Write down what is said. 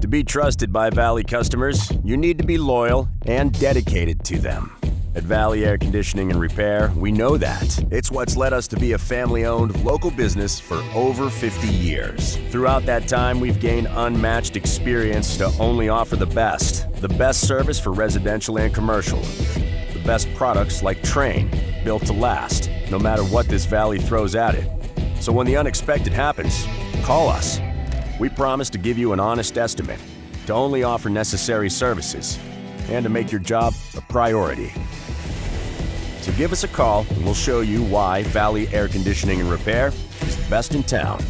To be trusted by Valley customers, you need to be loyal and dedicated to them. At Valley Air Conditioning and Repair, we know that. It's what's led us to be a family owned local business for over 50 years. Throughout that time, we've gained unmatched experience to only offer the best the best service for residential and commercial, the best products like Trane, built to last, no matter what this valley throws at it. So when the unexpected happens, call us. We promise to give you an honest estimate, to only offer necessary services, and to make your job a priority. So give us a call and we'll show you why Valley Air Conditioning and Repair is the best in town.